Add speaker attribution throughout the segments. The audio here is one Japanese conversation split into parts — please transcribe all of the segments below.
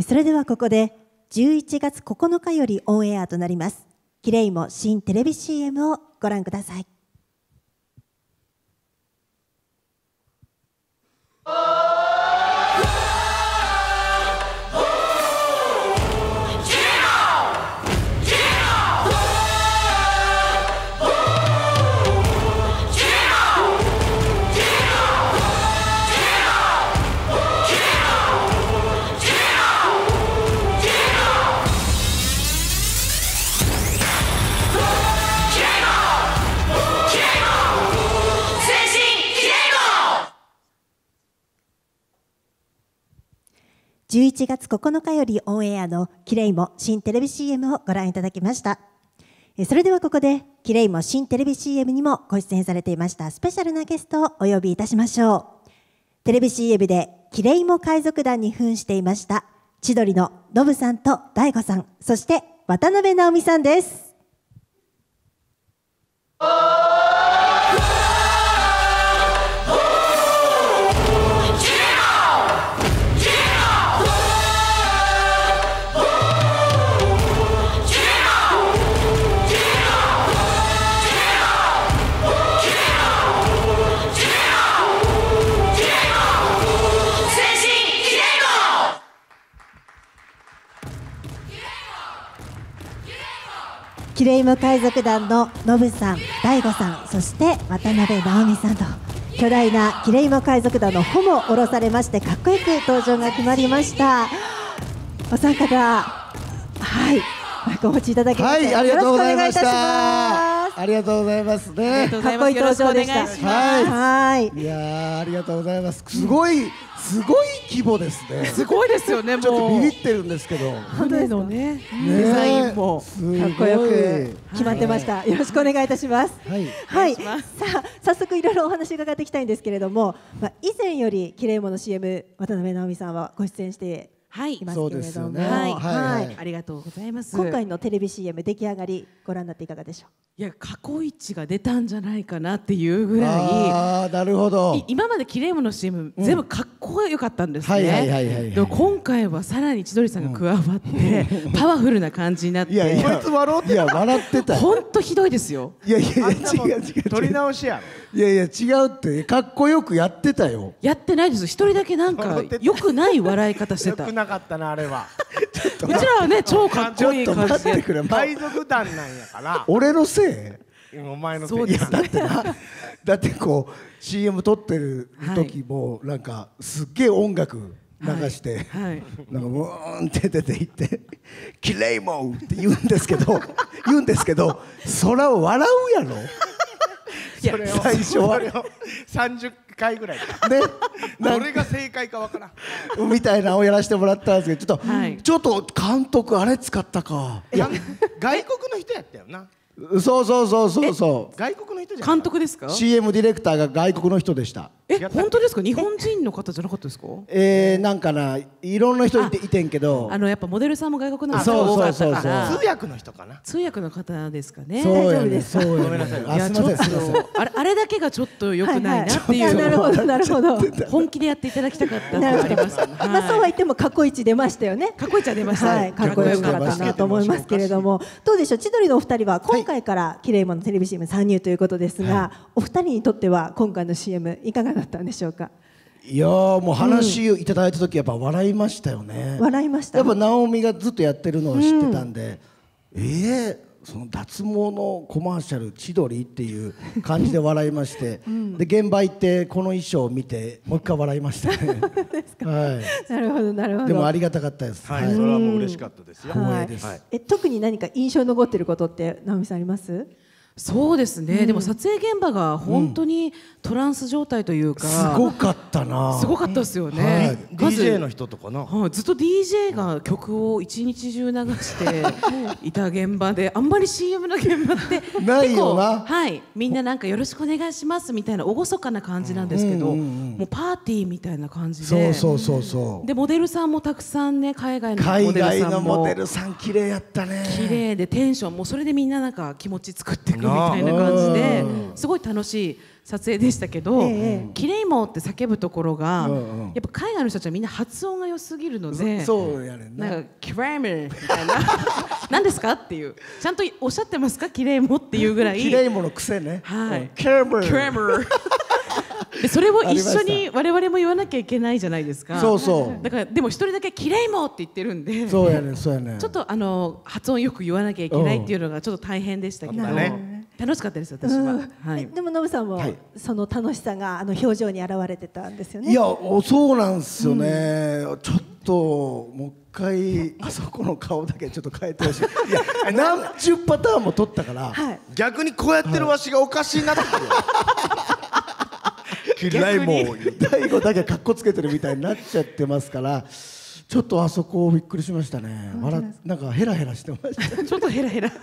Speaker 1: それではここで11月9日よりオンエアとなります。キレイも新テレビ CM をご覧ください。11月9日よりオンエアのキレイも新テレビ CM をご覧いただきました。それではここでキレイも新テレビ CM にもご出演されていましたスペシャルなゲストをお呼びいたしましょう。テレビ CM でキレイも海賊団に扮していました千鳥のノブさんと大悟さんそして渡辺直美さんです。キレイム海賊団のノブさん、大悟さん、そして渡辺直美さんと巨大なキレイム海賊団の帆も下ろされましてかっこよく登場が決まりましたお三方はいお持ちいただきまして、
Speaker 2: はい、ありがとうございました。
Speaker 1: あ
Speaker 2: ありがとうございますね。
Speaker 1: かっこいい登場でした。
Speaker 2: はい
Speaker 1: はい。
Speaker 2: いやーありがとうございます。すごい、すごい規模ですね。
Speaker 3: すごいですよね、
Speaker 2: ちょっと
Speaker 3: もう。
Speaker 2: ビビってるんですけど。
Speaker 3: 船のね、
Speaker 2: ね
Speaker 3: デザインも。
Speaker 1: かっこよく決まってました。よろしくお願いいたします。
Speaker 2: はい。
Speaker 1: はい、さあ早速いろいろお話伺っていきたいんですけれども、まあ、以前よりきれいもの CM 渡辺直美さんはご出演して
Speaker 3: はい
Speaker 1: い。ます
Speaker 2: そう
Speaker 1: けれども、
Speaker 2: ですよね。
Speaker 3: はい
Speaker 2: はいはい。
Speaker 3: ありがとうございます。
Speaker 1: 今回のテレビ CM 出来上がりご覧になっていかがでしょ
Speaker 3: いや、過去一が出たんじゃないかなっていうぐら
Speaker 2: ああ、なるほど
Speaker 3: い。い。今までキレイモの CM 全部かっこよかったんですね。
Speaker 2: はいはいはいはいはい
Speaker 3: でも今回はさらに千鳥さんが加わって、パワフルな感じになって。
Speaker 2: いやいや、いや笑ってたよ。
Speaker 3: 本当ひどいですよ。
Speaker 2: いやいやいや、違う違う違
Speaker 4: 取り
Speaker 2: う。
Speaker 4: 直しや
Speaker 2: いやいや、違うって、かっこよくやってたよ。
Speaker 3: やってないです。一人だけなんか
Speaker 4: 笑ってた
Speaker 3: 良くない笑い方してた。
Speaker 4: なかったなあれは
Speaker 3: ちらはね超かっこいい
Speaker 2: ちょっと
Speaker 3: 感じで。
Speaker 2: 待ってくれ。ま
Speaker 4: 海賊団なんやから
Speaker 2: 俺のせい？
Speaker 4: お前のせい
Speaker 2: だってなだってこう CM 撮ってる時もなんかすっげえ音楽流して、
Speaker 3: はい。
Speaker 2: なんかブーンって出ていって「キレイモン!」って言うんですけど言うんですけどそら笑うやろ
Speaker 4: それを。
Speaker 2: 最初は。
Speaker 4: それを。30回ぐらい。
Speaker 2: ね。
Speaker 4: どれが正解かわからん。
Speaker 2: みたいなのをやらせてもらったんですけどちょっと、
Speaker 3: はい。
Speaker 2: ちょっと監督あれ使ったか。
Speaker 4: 外国の人やったよな
Speaker 2: そうそうそうそうそう。
Speaker 4: 外国の人じゃん
Speaker 3: 監督ですか
Speaker 2: ？CM ディレクターが外国の人でした。
Speaker 3: え本当ですか？日本人の方じゃなかったですか？
Speaker 2: えー、なんかないろんな人いていてんけど。
Speaker 3: あのやっぱモデルさんも外国の
Speaker 2: あ
Speaker 3: 方が多かった
Speaker 2: そう。そうそう
Speaker 3: か。ら
Speaker 4: 通訳の人かな？
Speaker 3: 通訳の方ですかね？
Speaker 2: そうやね。
Speaker 1: 大丈夫です。
Speaker 2: そうやね。
Speaker 4: ごめんなさい。
Speaker 2: あ
Speaker 3: いやちょっ
Speaker 2: すいませんすいません。
Speaker 3: とあれあれだけがちょっと良くないなってい
Speaker 1: はいはい、なるほ
Speaker 3: う
Speaker 1: どなるほど。
Speaker 3: 本気でやっていただきたかったあります。
Speaker 1: まあそうは言っても過去一出ましたよね。
Speaker 3: かっこいい。ちゃん出ました。
Speaker 1: はい、かっこよかった。なと思いますけれども、どうでしょう、千鳥のお二人は今回からきれいものテレビ CM 参入ということですが、お二人にとっては今回の CM いかがだったんでしょうか？
Speaker 2: いやーもう話をいただいた時やっぱ笑いましたよね、
Speaker 1: 笑いました。
Speaker 2: やっぱ直美がずっとやってるのを知ってたんで、えー、その脱毛のコマーシャル千鳥っていう感じで笑いまして、で現場行ってこの衣装を見てもう一回笑いましたね。は
Speaker 1: なるほどなるほど。
Speaker 2: い、でもありがたかったです、
Speaker 4: はいそれはもう嬉しかったですよ。
Speaker 1: はい
Speaker 2: 光栄です。
Speaker 4: はい。
Speaker 1: え特に何か印象に残っていることって直美さんあります？
Speaker 3: そうですね。でも撮影現場が本当にトランス状態というか、
Speaker 2: すごかったな。
Speaker 3: すごかったですよ
Speaker 2: はい。
Speaker 3: ね。まず
Speaker 4: DJ の人とかな。
Speaker 3: はい、ずっと DJ が曲を一日中流してい。た現場であんまり CM の現場って
Speaker 2: ないよな。
Speaker 3: 結構はい、みんななんかよろしくお願いしますみたいな厳かな感じなんですけど、
Speaker 2: うんうんうん
Speaker 3: もうパーティーみたいな感じ
Speaker 2: そう
Speaker 3: で
Speaker 2: そうそうそう。
Speaker 3: でモデルさんもたくさんね海外のモ
Speaker 2: 海
Speaker 3: デルさんも。
Speaker 2: 外のモデルさん綺麗やったね。
Speaker 3: 綺麗でテンションもうそれでみんななんか気持ち作ってくみたいな感じで
Speaker 2: うん。
Speaker 3: すごい楽しい撮影でしたけど
Speaker 1: ええ「
Speaker 3: キレイモ」って叫ぶところがやっぱ海外の人たちはみんな発音が良すぎるので。
Speaker 2: そうやねんな。
Speaker 3: なんかキレイモみたいな。何ですか？っていう。ちゃんとおっしゃってますか？キレイモっていうぐらい。
Speaker 2: きれいもの癖ね。
Speaker 3: はい。
Speaker 2: うん。キレイ
Speaker 3: でそれを一緒に我々も言わなきゃいけないじゃないですか。
Speaker 2: そうそう。
Speaker 3: だからでも一人だけキレイモって言ってるんで。
Speaker 2: そうやねんそうやねん。
Speaker 3: ちょっとあの発音よく言わなきゃいけないっていうのがちょっと大変でしたけど、
Speaker 4: ね
Speaker 3: 楽しかったです私は、はい。
Speaker 1: えでもノブさんも、
Speaker 2: はい。
Speaker 1: その楽しさがあの表情に現れてたんですよね？
Speaker 2: いやおそうなんですよね、ちょっともう一回あそこの顔だけちょっと変えてほしい。いや何十パターンも撮ったから、
Speaker 1: はい。
Speaker 4: 逆にこうやってるわしがおかしいなって嫌いもう
Speaker 2: 大悟だけかっこつけてるみたいになっちゃってますからちょっとあそこびっくりしましたね。笑っなんか？ヘラヘラしてました
Speaker 3: ちょっとヘラヘラ。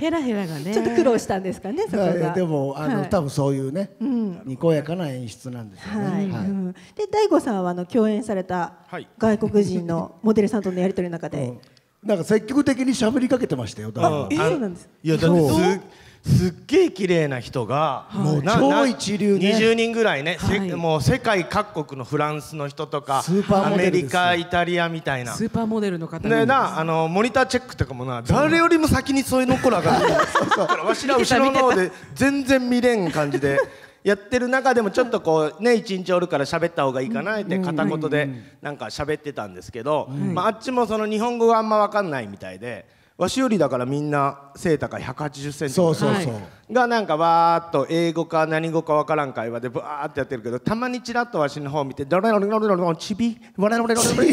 Speaker 3: ヘラヘラがね。
Speaker 1: ちょっと苦労したんですかね、そこが。
Speaker 2: はい。でもあの、
Speaker 1: はい。
Speaker 2: 多分そういうね、にこやかな演出なんですよね。
Speaker 1: はい、
Speaker 2: はい。
Speaker 1: うん。で大悟さんはあの共演された
Speaker 4: はい。
Speaker 1: 外国人の モデルさんとのやり取りの中で、
Speaker 2: うん。なんか積極的に喋りかけてましたよ。だから
Speaker 4: うん
Speaker 1: えそうなんです。
Speaker 4: いやだってすすっげえ綺麗な人が、
Speaker 2: もう
Speaker 4: な
Speaker 2: 超一流ね。
Speaker 4: 20人ぐらいね、せ
Speaker 3: はい。
Speaker 4: もう世界各国のフランスの人とか
Speaker 2: スーパー
Speaker 4: アメリカイタリアみたいな。
Speaker 3: スーパーモデルの方
Speaker 4: で
Speaker 3: な
Speaker 4: あのモニターチェックとかもな誰よりも先にそういうの子らがだからわしら後ろの方で全然見れん感じで。やってる中でもちょっとこうね一日おるから喋った方がいいかなって片言でなんか喋ってたんですけど、まあ、あっちもその日本語があんま分かんないみたいでわしよりだからみんな背高い180センチ
Speaker 2: そうそうそう。
Speaker 3: はい
Speaker 4: がなんかわーっと英語か何語かわからん会話でバーってやってるけどたまにちらっとわしの方見て「ドロロロロロロチビワラロロロロロ」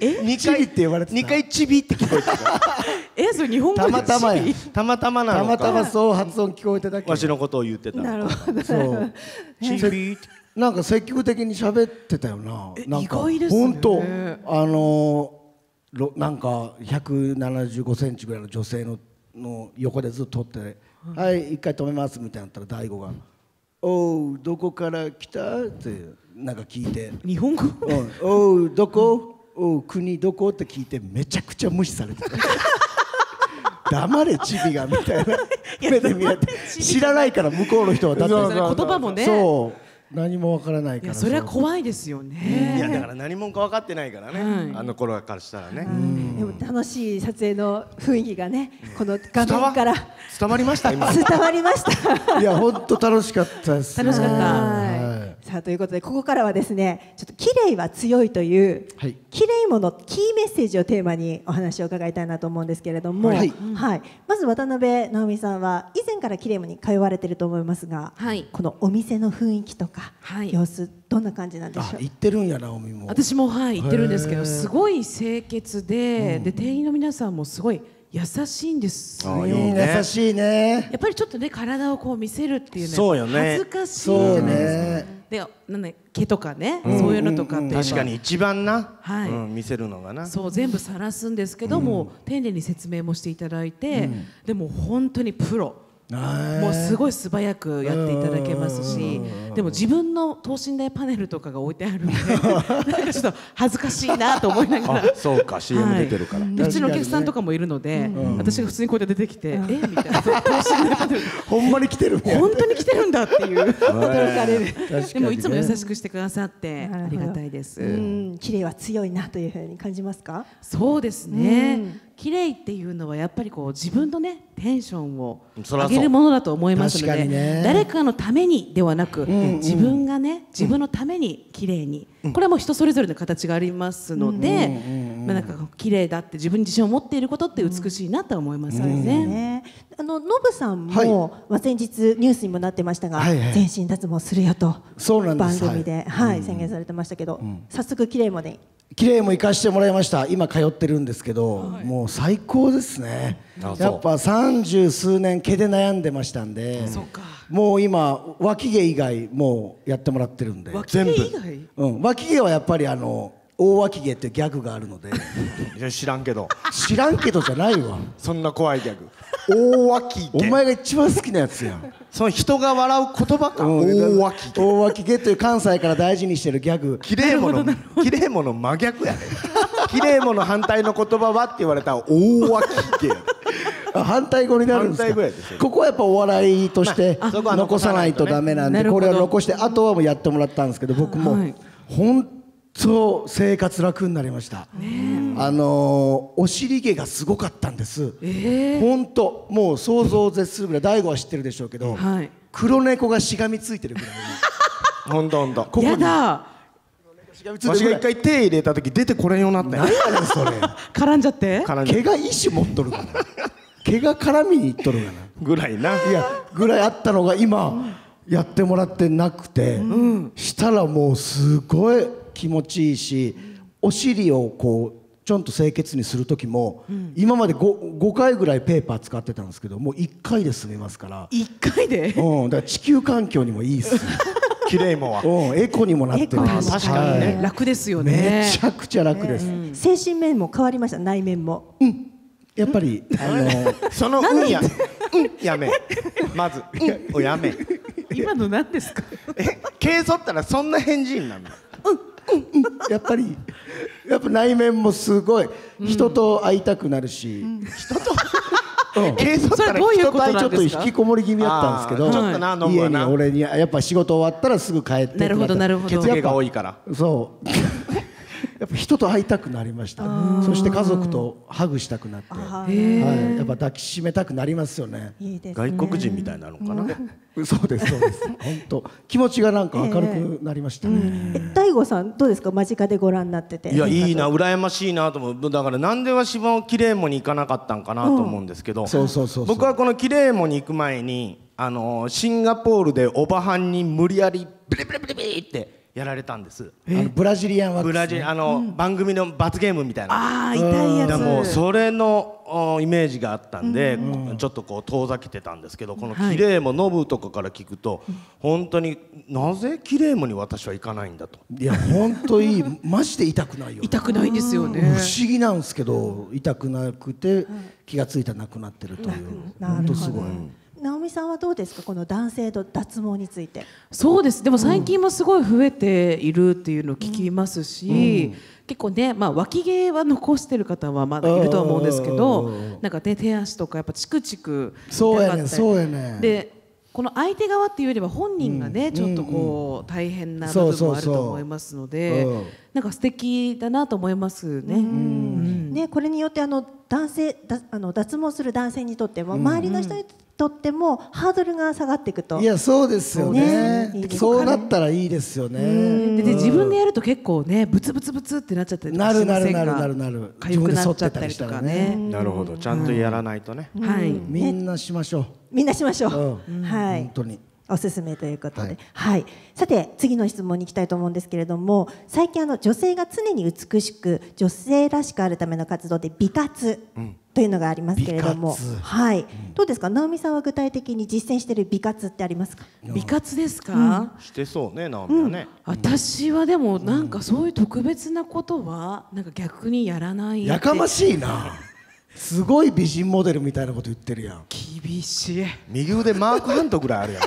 Speaker 2: え
Speaker 4: 二
Speaker 2: チビって言われてた
Speaker 4: 二回チビって聞こえてた
Speaker 3: えそれ日本語で
Speaker 2: たまたまや
Speaker 3: チビ
Speaker 4: たまたまなのか
Speaker 2: たまたまそう発音聞こえてたけど。
Speaker 4: わしのことを言ってた
Speaker 1: なるほど。
Speaker 2: そう。
Speaker 4: チビって
Speaker 2: なんか積極的に喋ってたよな。
Speaker 3: え
Speaker 2: なんか
Speaker 3: 意外ですね
Speaker 2: 本当あのろなんか175センチぐらいの女性のの横でずっと撮って、はい一回止めますみたいなったら大悟が「おうどこから来た?」ってなんか聞いて。
Speaker 3: 日本語「
Speaker 2: うん。おうどこ？おう国どこ?」って聞いてめちゃくちゃ無視されてた。黙れチビがみたいな。目で見られて。知らないから向こうの人はだって。
Speaker 3: 言葉もね。
Speaker 2: そう何もわからないから
Speaker 3: いやそれは怖いですよね。
Speaker 4: いやだから何も分かってないからね、
Speaker 3: はい。
Speaker 4: あの頃からしたらね、
Speaker 1: でも楽しい撮影の雰囲気がね、この画面から
Speaker 4: 伝わりました？今。
Speaker 1: 伝わりました。
Speaker 2: いや本当楽しかったです、ね。
Speaker 3: 楽しかった。
Speaker 1: はいさあということでここからはですねちょっと綺麗は強いという、
Speaker 2: はい。
Speaker 1: 綺麗ものキーメッセージをテーマにお話を伺いたいなと思うんですけれども、
Speaker 2: はい。
Speaker 1: はい。まず渡辺直美さんは以前から綺麗もに通われていると思いますが、
Speaker 3: はい。
Speaker 1: このお店の雰囲気とか、
Speaker 3: はい。
Speaker 1: 様子どんな感じなんでしょう？
Speaker 2: あ言ってるんやなおみも。
Speaker 3: 私もはい言ってるんですけどすごい清潔で、で店員の皆さんもすごい優しいんです
Speaker 4: あ
Speaker 3: よ
Speaker 2: うん
Speaker 4: いいね。
Speaker 2: 優しいね。
Speaker 3: やっぱりちょっとね体をこう見せるっていうね
Speaker 4: そうよね。
Speaker 3: 恥ずかしいじ
Speaker 2: そう
Speaker 3: ゃないですか
Speaker 2: ね。
Speaker 3: でなんだ毛とかね、そういうのとかって
Speaker 4: 確かに一番な、
Speaker 3: はい。
Speaker 4: うん、見せるのがな。
Speaker 3: そう全部晒すんですけども、丁寧に説明もしていただいて、でも本当にプロ。
Speaker 2: はい
Speaker 3: もうすごい素早くやっていただけますしでも自分の等身大パネルとかが置いてあるんでなんかちょっと恥ずかしいなと思いながら。
Speaker 4: あ。そうか CM 出てるから、
Speaker 3: で普通のお客さんとかもいるので、私が普通にこうやって出てきて、え？みたいな。等身大パネル
Speaker 2: ほんまに来てる。
Speaker 3: 本当に来てるんだっていう。
Speaker 1: 驚かれる。
Speaker 3: でもいつも優しくしてくださってありがたいです。
Speaker 1: うん、綺麗は強いなというふうに感じますか？
Speaker 3: そうですね。綺麗っていうのはやっぱりこう自分のねテンションを上げるものだと思いますので、
Speaker 2: ね。
Speaker 3: 誰かのためにではなく、自分がね自分のために綺麗に、これはもう人それぞれの形がありますので、まあなんか綺麗だって自分に自信を持っていることって美しいなとは思いますよね。
Speaker 1: ね、あのノブさんも、
Speaker 2: はい。
Speaker 1: まあ先日ニュースにもなってましたが、
Speaker 2: はい。はい
Speaker 1: 全身脱毛するよと
Speaker 2: そうなんです。
Speaker 1: 番組で、はい。宣言されてましたけど、早速綺麗まで。
Speaker 2: 綺麗も行かしてもらいました。今通ってるんですけど、もう最高ですね。やっぱ三十数年毛で悩んでましたんで
Speaker 3: そうか。
Speaker 2: もう今脇毛以外もうやってもらってるんで、
Speaker 3: 脇毛以外？
Speaker 2: うん、脇毛はやっぱりあの大脇毛ってギャグがあるので。
Speaker 4: いや知らんけど。
Speaker 2: 知らんけどじゃないわ。
Speaker 4: そんな怖いギャグ。大脇毛。
Speaker 2: お前が一番好きなやつやん。
Speaker 4: その人が笑う言葉か、
Speaker 2: うん
Speaker 4: 大脇毛。
Speaker 2: 大脇毛という関西から大事にしてるギャグ。
Speaker 4: 綺麗もの綺麗もの真逆やね。綺麗もの反対の言葉はって言われたら大脇毛や
Speaker 2: 反対語になるんです
Speaker 4: 反対
Speaker 2: かここはやっぱお笑いとして
Speaker 4: まあそこは
Speaker 2: 残さないとダメなんでこれは残してあとはもうやってもらったんですけど僕も
Speaker 3: はい。
Speaker 2: 本当生活楽になりました。あのーお尻毛がすごかったんです。本当もう想像を絶するぐらい大悟は知ってるでしょうけど
Speaker 3: はい。
Speaker 2: 黒猫がしがみついてるぐらい。
Speaker 4: ほんとほんと
Speaker 2: ここに。
Speaker 3: やだ。
Speaker 2: しがみつい
Speaker 4: わしが一回手入れた時出てこれんようになったよ。
Speaker 2: 何やねんそれ。
Speaker 3: 絡んじゃって？
Speaker 4: 絡んで
Speaker 2: 毛が意思持っとるかな。毛が絡みにいっとるかな。
Speaker 4: ぐらいな。い
Speaker 2: やぐらいあったのが今やってもらってなくて、したらもうすごい気持ちいいしお尻をこうちょんと清潔にする時も、今まで 5, 5回ぐらいペーパー使ってたんですけどもう1回で済みますから、
Speaker 3: 一回で？
Speaker 2: うん、だから地球環境にもいいっす、
Speaker 4: 綺麗もは
Speaker 2: うん、エコにもなってる。
Speaker 1: エコにも
Speaker 4: 確かにね。
Speaker 2: はい。
Speaker 3: 楽ですよ
Speaker 2: め
Speaker 3: ね
Speaker 2: ちゃくちゃ楽です、
Speaker 1: 精神面も変わりました？内面も。
Speaker 2: やっぱり あの
Speaker 4: そのうんやうんやめ。まずうん。をやめ。
Speaker 3: 今の何ですか？
Speaker 4: え毛剃ったらそんな返事になるの？
Speaker 2: やっぱり。やっぱ内面もすごい。人と会いたくなるし、人と、うん。
Speaker 4: 毛剃ったら
Speaker 3: それどういう
Speaker 2: 人
Speaker 3: ことと
Speaker 2: ちょっと引きこもり気味だったんですけど、
Speaker 4: ちょっとな飲む
Speaker 2: 家に
Speaker 4: わな
Speaker 2: 俺にやっぱ仕事終わったらすぐ帰って
Speaker 3: なるほどなるほど。
Speaker 4: 血毛が多いから。
Speaker 2: そう人と会いたくなりました。そして家族とハグしたくなって、はい、やっぱ抱きしめたくなりますよね。
Speaker 1: いいですね。
Speaker 4: 外国人みたいなのかな
Speaker 2: そう ですそうです。本当。気持ちがなんか明るくなりましたね、
Speaker 1: 大悟さんどうですか？間近でご覧になってて。
Speaker 4: いやいいな羨ましいなと思う。だからなんでわしもキレイモに行かなかったんかなと思うんですけど、
Speaker 2: そうそうそうそう。
Speaker 4: 僕はこのキレイモに行く前にあのシンガポールでおばはんに無理やりブリブリブリブリってやられたんです。
Speaker 2: あのブラジリアンワックス、ね、
Speaker 4: ブラジルあの、番組の罰ゲームみたいな。
Speaker 3: ああ痛いや
Speaker 4: だからもう
Speaker 3: つ
Speaker 4: それのおイメージがあったんで、ちょっとこう遠ざけてたんですけどこの
Speaker 3: はい
Speaker 4: キレイモノブとかから聞くと、本当になぜキレイモに私は行かないんだと。
Speaker 2: いや本当いい。マジで痛くないよ
Speaker 3: 痛くないんですよね。
Speaker 2: 不思議なんですけど痛くなくて気がついたらなくなってるという。本当すごい
Speaker 1: 直美さんはどうですかこの男性と脱毛について？
Speaker 3: そうです。でも最近もすごい増えているっていうのを聞きますし、結構ね、まあ、脇毛は残してる方はまだいるとは思うんですけどなんか、ね、手足とかやっぱチクチク
Speaker 2: そうやね
Speaker 3: 痛かったり。
Speaker 2: そうやね
Speaker 3: でこの相手側っていうよりは本人がね、ちょっとこう大変な部分もあると思いますので
Speaker 2: うん。
Speaker 3: なんか素敵だなと思いますね。うん。
Speaker 1: ね、これによってあの男性だあの脱毛する男性にとっても、周りの人にとってもハードルが下がっていくと。
Speaker 2: いやそうですよね。
Speaker 1: ね。
Speaker 2: そうなったらいいですよね。
Speaker 3: でで自分でやると結構ねブツブツブツってなっちゃったりとか
Speaker 2: なるなるなるなるなる。
Speaker 3: 痒くなっちゃったりとかね。
Speaker 4: なるほど。ちゃんとやらないとね、
Speaker 3: はい、
Speaker 2: みんなしましょ
Speaker 1: みんなしましょう、
Speaker 2: う
Speaker 1: はい。
Speaker 2: 本当に
Speaker 1: おすすめということで、
Speaker 2: は
Speaker 1: はい。いさて次の質問に行きたいと思うんですけれども最近あの女性が常に美しく女性らしくあるための活動で美活というのがありますけれども、
Speaker 2: 美活。
Speaker 1: はい、どうですか？直美さんは具体的に実践している美活ってありますか？
Speaker 3: 美活ですか、
Speaker 4: してそうね直美はね、
Speaker 3: 私はでもなんかそういう特別なことはなんか逆にやらない
Speaker 2: やかましいな。すごい美人モデルみたいなこと言ってるやん。
Speaker 3: 厳しい。
Speaker 4: 右腕マークハントぐらいあるやん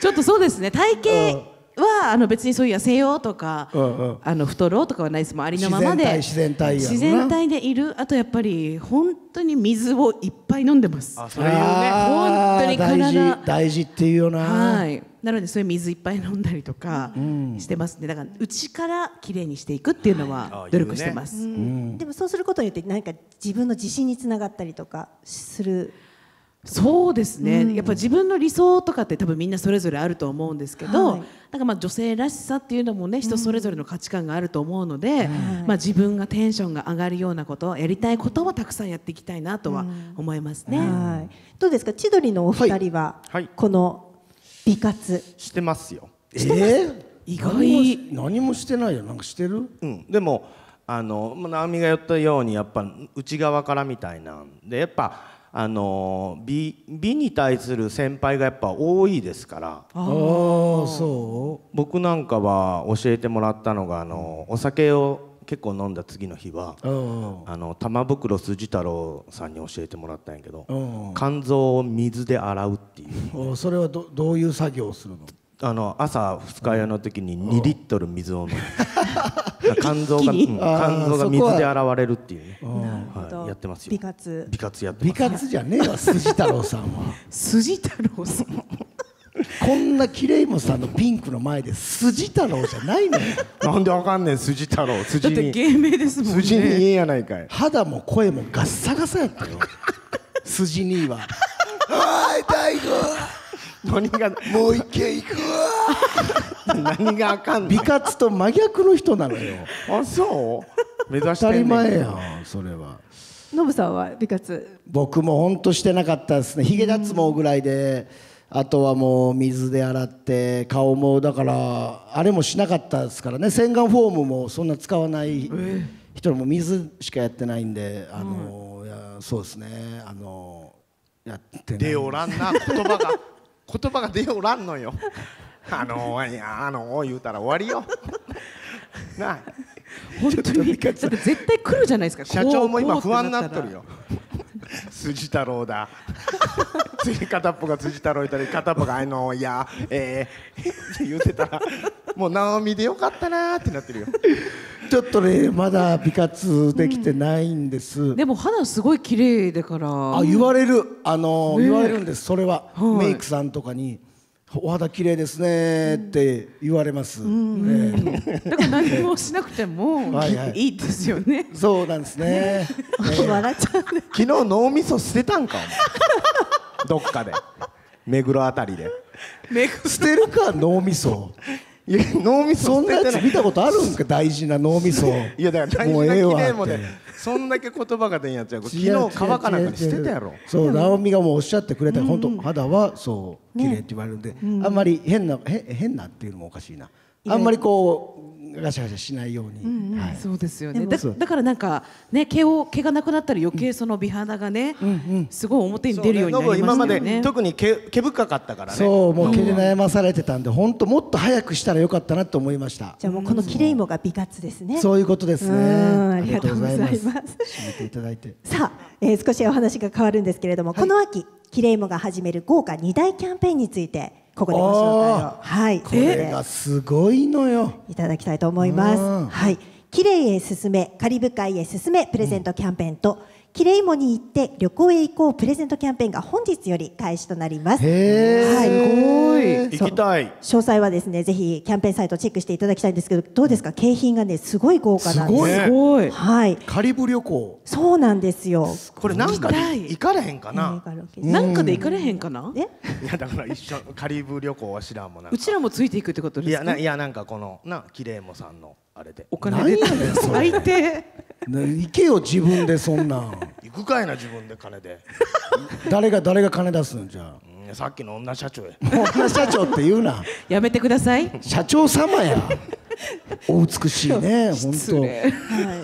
Speaker 3: ちょっとそうですね。体型はあの別にそういう痩せようとか、
Speaker 2: うんうん。
Speaker 3: あの太ろうとかはないです。もうありのままで。
Speaker 2: 自然体自
Speaker 3: 自
Speaker 2: 然体
Speaker 3: でいる。あとやっぱり本当に水をいっぱい飲んでます。
Speaker 4: あそれ言うね。
Speaker 3: 本当に体
Speaker 2: 大事大事っていうよな。
Speaker 3: はい。なのでそういう水いっぱい飲んだりとかしてますね。だから内からきれいにしていくっていうのは
Speaker 4: あ
Speaker 3: 努力してます、
Speaker 1: でもそうすることによって何か自分の自信につながったりとかする
Speaker 3: そうですね、やっぱ自分の理想とかって多分みんなそれぞれあると思うんですけど、
Speaker 1: はい。
Speaker 3: なんかまあ女性らしさっていうのもね人それぞれの価値観があると思うので、まあ、自分がテンションが上がるようなことやりたいことはたくさんやっていきたいなとは思いますね。
Speaker 1: はい。どうですか？千鳥のお二人は、
Speaker 4: はい。はい。
Speaker 1: この美活。
Speaker 4: してますよ。
Speaker 2: えー
Speaker 3: 意外。
Speaker 2: 何も何もしてないよ。なんかしてる？
Speaker 4: うん、でもあのまあ直美が言ったようにやっぱ内側からみたいなんでやっぱあの美美に対する先輩がやっぱ多いですから。
Speaker 2: ああそ
Speaker 4: 僕なんかは教えてもらったのがあのお酒を結構飲んだ次の日は
Speaker 2: ううん。
Speaker 4: あの玉袋筋太郎さんに教えてもらったんやけど
Speaker 2: うん
Speaker 4: 肝臓を水で洗うっていう。
Speaker 2: おそれはどどういう作業をするの？
Speaker 4: あの朝二日酔いの時に2リットル水を飲む。肝臓が、うん肝臓が水で洗われるっていうね、はい、やってますよ。
Speaker 1: 美活。
Speaker 4: 美活やって
Speaker 2: 美
Speaker 4: ます。
Speaker 2: 活じゃねえわ 筋太郎さんは。
Speaker 3: 筋太郎さん。
Speaker 2: こんなキレイモさんのピンクの前で筋太郎じゃないのよ。
Speaker 4: なんでわかんねん筋太郎。
Speaker 3: だ
Speaker 4: 筋に。
Speaker 3: って芸名ですもんね。
Speaker 4: 筋にええやないかい。
Speaker 2: 肌も声もガッサガサやったよ。筋兄は「おい大悟
Speaker 4: 何が
Speaker 2: もう一軒行くわ
Speaker 4: 何があかんの？
Speaker 2: 美活と真逆の人なのよ。
Speaker 4: あそう？目指して
Speaker 2: 当たり前やんそれは。
Speaker 1: ノブさんは美活？
Speaker 2: 僕も本当してなかったですね。ヒゲ脱毛ぐらいで、あとはもう水で洗って顔もだからあれもしなかったですからね。洗顔フォームもそんな使わない人も水しかやってないんであの、いやそうですね。あのやってない。
Speaker 4: 出おらんな言葉が言葉が出おらんのよ。あのいやあの言うたら終わりよ。なあ
Speaker 3: 本当に絶対来るじゃないですか。
Speaker 4: 社長も今不安になっとるよ。辻太郎だ。次片っぽが辻太郎いたり片っぽがあのいやえー、って言ってたらもう直美でよかったなーってなってるよ
Speaker 2: ちょっとねまだ美活できてないんです、
Speaker 3: でも肌すごい綺麗だから。
Speaker 2: あ言われる。あの、
Speaker 3: ね。え
Speaker 2: 言われるんです。それは、
Speaker 3: はい。
Speaker 2: メイクさんとかに「お肌綺麗ですね」って言われます、ええ
Speaker 3: だから何もしなくても
Speaker 2: はいはい。
Speaker 3: いいですよね。
Speaker 2: そうなんですね、
Speaker 1: 笑っちゃうね
Speaker 4: 昨日脳みそ捨てたんかどっかで。目黒あたりで。
Speaker 2: 捨てるか脳みそ
Speaker 4: いや脳みそ
Speaker 2: そんなやつ見たことあるんか？大事な脳みそ。
Speaker 4: いやだから大事な記念もで
Speaker 2: って。
Speaker 4: そんだけ言葉が出んやつや昨日
Speaker 2: 違う違う
Speaker 4: 川かなんかに捨てたやろ
Speaker 2: そう直美がもうおっしゃってくれた本当肌はそう綺麗って言われるんで、あんまり変なへ変なっていうのもおかしいな。あんまりこうガシャガシャしないように、はい、
Speaker 3: そうですよね。だだからなんかね毛を毛がなくなったら余計その美肌がねすごい表に出るようになりました
Speaker 4: 今まで
Speaker 3: よね
Speaker 4: 特に毛毛深かったからね。
Speaker 2: そうもう毛で悩まされてたんで本当もっと早くしたらよかったなと思いました。
Speaker 1: じゃあもうこの綺麗もが美活ですね。
Speaker 2: そういうことですね。
Speaker 1: うんありがとうございます。
Speaker 2: 締めていただいて
Speaker 1: さあ、えー少しお話が変わるんですけれども、この秋キレイモが始める豪華2大キャンペーンについてここでご紹介を
Speaker 2: あ
Speaker 1: はい
Speaker 2: これがすごいのよ。
Speaker 1: いただきたいと思います。
Speaker 2: うん。
Speaker 1: はい、綺麗へ進め、カリブ海へ進めプレゼントキャンペーンと、綺麗もに行って旅行へ行こうプレゼントキャンペーンが本日より開始となります。
Speaker 2: へー。
Speaker 1: はい、
Speaker 2: すごい。
Speaker 4: 行きたい。
Speaker 1: 詳細はですね、ぜひキャンペーンサイトをチェックしていただきたいんですけど、どうですか、景品がね、すごい豪華なんです。
Speaker 2: すごい。
Speaker 4: ね。
Speaker 3: すごい
Speaker 1: はい、
Speaker 2: カリブ旅行。
Speaker 1: そうなんですよ。
Speaker 4: これなんかで
Speaker 3: 行
Speaker 4: かれへんかな？
Speaker 3: なんかで行かれへんかな？
Speaker 1: ね、
Speaker 4: いやだから一緒カリブ旅行は知らんもんなんか。
Speaker 3: うちらもついていくってこと
Speaker 4: い
Speaker 3: ですか？
Speaker 4: やないやなんかこのなキレイモさんのあれで。
Speaker 3: お金で 最低。
Speaker 2: ね行けよ自分でそんなん。
Speaker 4: 行くかいな自分で金で、
Speaker 2: 誰が誰が金出すんじゃ
Speaker 4: うん、さっきの女社長へ
Speaker 2: 女社長って言うな。
Speaker 3: やめてください。
Speaker 2: 社長様や。お美しいね本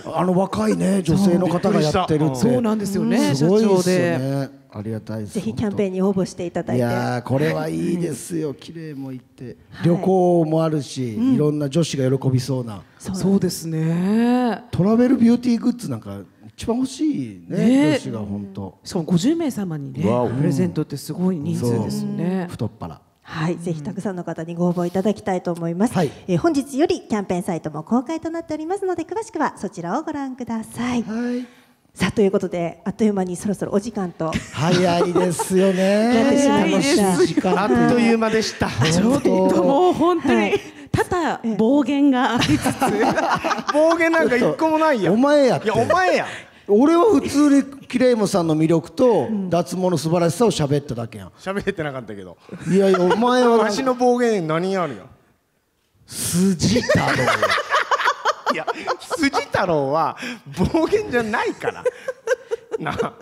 Speaker 2: 当。あの若いね女性の方がやってるって。
Speaker 3: そう。なんですよね
Speaker 2: すごいですよ
Speaker 3: 社長で
Speaker 2: ね。ありがたいです
Speaker 1: ぜひキャンペーンに応募していただいて。
Speaker 2: いやーこれはいいですよ。綺麗も行って。旅行もあるし、いろんな女子が喜びそうな。
Speaker 3: そうですね。
Speaker 2: トラベルビューティーグッズなんか一番欲しいね
Speaker 3: ね。
Speaker 2: 女子が本当。
Speaker 3: しかも50名様にねプレゼントってすごい人数ですよね。
Speaker 2: 太っ腹。
Speaker 1: はい、ぜひたくさんの方にご応募いただきたいと思います、
Speaker 2: はい。
Speaker 1: えー本日よりキャンペーンサイトも公開となっておりますので詳しくはそちらをご覧ください、
Speaker 2: はい。
Speaker 1: さあということであっという間にそろそろお時間と。
Speaker 2: 早いですよね。
Speaker 1: なってしまいま
Speaker 2: 楽し
Speaker 1: した
Speaker 2: い時間
Speaker 4: あっという間でした。
Speaker 3: ちょっともう本当。に
Speaker 1: はい。
Speaker 3: 多々暴言がありつつ。
Speaker 4: 暴言なんか一個もないやん
Speaker 2: お前や
Speaker 4: いやお前や
Speaker 2: 俺は普通にキレイモさんの魅力と脱毛の素晴らしさを喋っただけやん。
Speaker 4: 喋れてなかったけど。
Speaker 2: いやいやお前は
Speaker 4: わしの暴言何やるやん。
Speaker 2: 筋太郎
Speaker 4: いや筋太郎は暴言じゃないから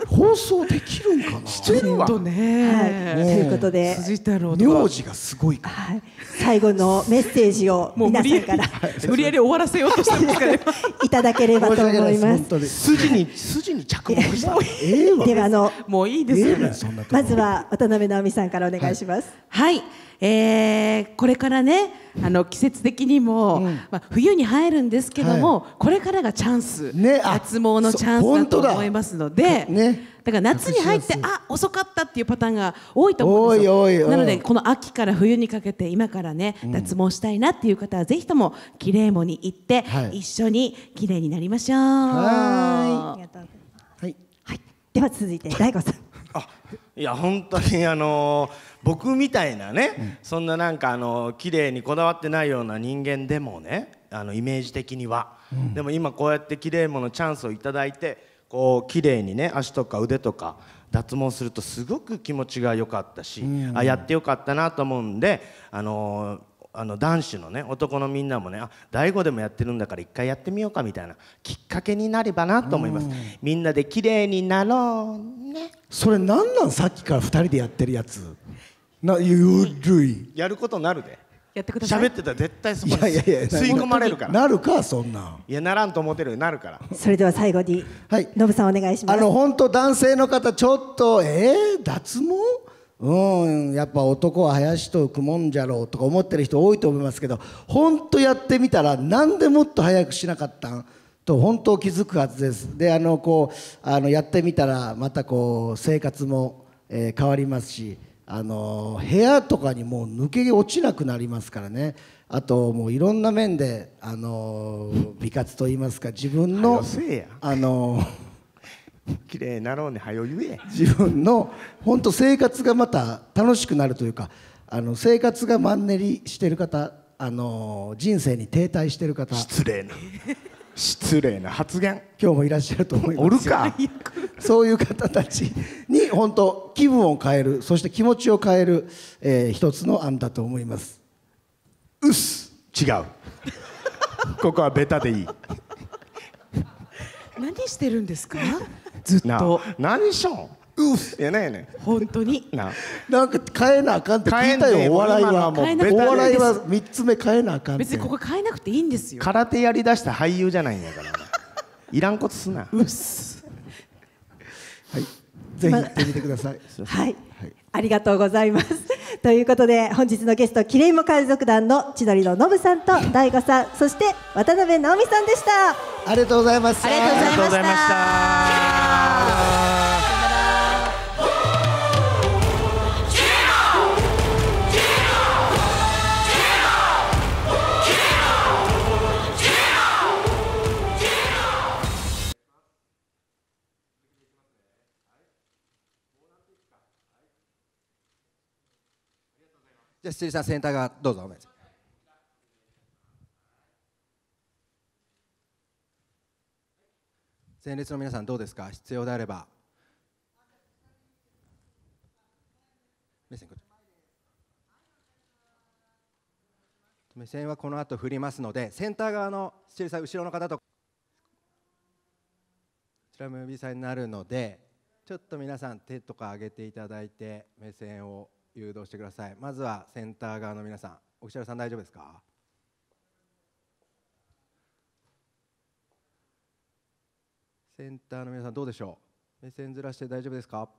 Speaker 2: 放送できるんかな？
Speaker 4: してるわ。
Speaker 3: と
Speaker 1: はい、と
Speaker 3: ね
Speaker 1: いうことで、
Speaker 3: 辻太郎
Speaker 2: 名字がすごいから。
Speaker 1: はい、最後のメッセージを
Speaker 3: もう無理やり
Speaker 1: 皆さんから。
Speaker 3: 無理やり終わらせようとしたんですかね
Speaker 1: いただければと思います。
Speaker 2: 本当に。
Speaker 4: 筋に筋に着目した。
Speaker 2: ええわ。
Speaker 1: ではあの
Speaker 3: もういいですね。
Speaker 2: ねんそんなとこ
Speaker 1: まずは渡辺直美さんからお願いします、
Speaker 3: はい、えーこれからねあの季節的にも、まあ、冬に入るんですけども、これからがチャンス、
Speaker 2: ねあ
Speaker 3: 脱毛のチャンスだと思いますので、
Speaker 2: ね。
Speaker 3: だから夏に入ってあ遅かったっていうパターンが多いと思うんですよ。
Speaker 2: 多い多いうん
Speaker 3: なのでこの秋から冬にかけて今からね、脱毛したいなっていう方はぜひともきれいもに行って、
Speaker 2: はい。
Speaker 3: 一緒にきれいになりましょう。
Speaker 2: は
Speaker 1: ありがとうござい。ます
Speaker 2: はい。
Speaker 1: はい、では続いて大悟さん。
Speaker 4: あいや本当にあの僕みたいなね、そんななんかあの綺麗にこだわってないような人間でもねあのイメージ的には、でも今こうやって綺麗ものチャンスをいただいてこう綺麗にね足とか腕とか脱毛するとすごく気持ちが良かったし、あやってよかったなと思うんであのあの男子のね男のみんなもねあ大悟でもやってるんだから一回やってみようかみたいなきっかけになればなと思います、みんなで綺麗になろうね。
Speaker 2: それなんなんさっきから二人でやってるやつなゆるい。
Speaker 4: やることなるで。
Speaker 3: やってください。
Speaker 4: 喋ってたら絶対そ
Speaker 2: い
Speaker 4: こに
Speaker 2: やいやいや
Speaker 4: 吸い込まれるから。
Speaker 2: なるかそんなん。
Speaker 4: いやならんと思ってるよ。うになるか。ら
Speaker 1: それでは最後に、
Speaker 2: はい。
Speaker 1: ノブさんお願いします。
Speaker 2: あの本当男性の方ちょっとえー、脱毛？うんやっぱ男は林と浮くもんじゃろうとか思ってる人多いと思いますけど本当やってみたらなんでもっと早くしなかったんと本当気づくはずです。であのこうあのやってみたらまたこう生活も、えー変わりますしあの部屋とかにもう抜け落ちなくなりますからね。あともういろんな面であの美活といいますか自分
Speaker 4: は
Speaker 2: のあの
Speaker 4: 綺麗になろうねはよ言え。
Speaker 2: 自分の本当生活がまた楽しくなるというかあの生活がマンネリしてる方あの人生に停滞してる方。
Speaker 4: 失礼な失礼な発言。
Speaker 2: 今日もいらっしゃると思います
Speaker 4: おるか。
Speaker 2: そういう方たちに本当気分を変えるそして気持ちを変える、えー一つの案だと思います。
Speaker 4: うっす。違う。ここはベタでいい。
Speaker 3: 何してるんですか？ず っ
Speaker 4: な
Speaker 3: と
Speaker 4: あ何しょん？うっ。すいやねえね。
Speaker 3: 本当に。
Speaker 4: えな。あ
Speaker 2: なんか変えなあかんって聞いたよお笑いは。
Speaker 4: もう
Speaker 2: お笑いは
Speaker 3: いい
Speaker 2: 3つ目変えなあかんって。
Speaker 3: 別にここ変えなくていいんですよ。
Speaker 4: 空手やりだした俳優じゃないんやから。いらんことすな。
Speaker 3: うっす。
Speaker 2: はい、ぜひ行ってみてください。
Speaker 1: はい、ありがとうございます。ということで本日のゲストキレイモ海賊団の千鳥のノブさんと大悟さんそして渡辺直美さんでした。
Speaker 2: ありがとうございます。
Speaker 1: ありがとうございました
Speaker 4: ありがとうございました
Speaker 5: 失礼さん、センター側、どうぞ。お願いします前列の皆さん、どうですか？必要であれば。目線目線はこの後振りますので、センター側の失礼さん、後ろの方と。こちらムービーさになるので、ちょっと皆さん手とか上げていただいて目線を誘導してください。まずはセンター側の皆さんオフィシャルさん大丈夫ですか？センターの皆さんどうでしょう？目線ずらして大丈夫ですか？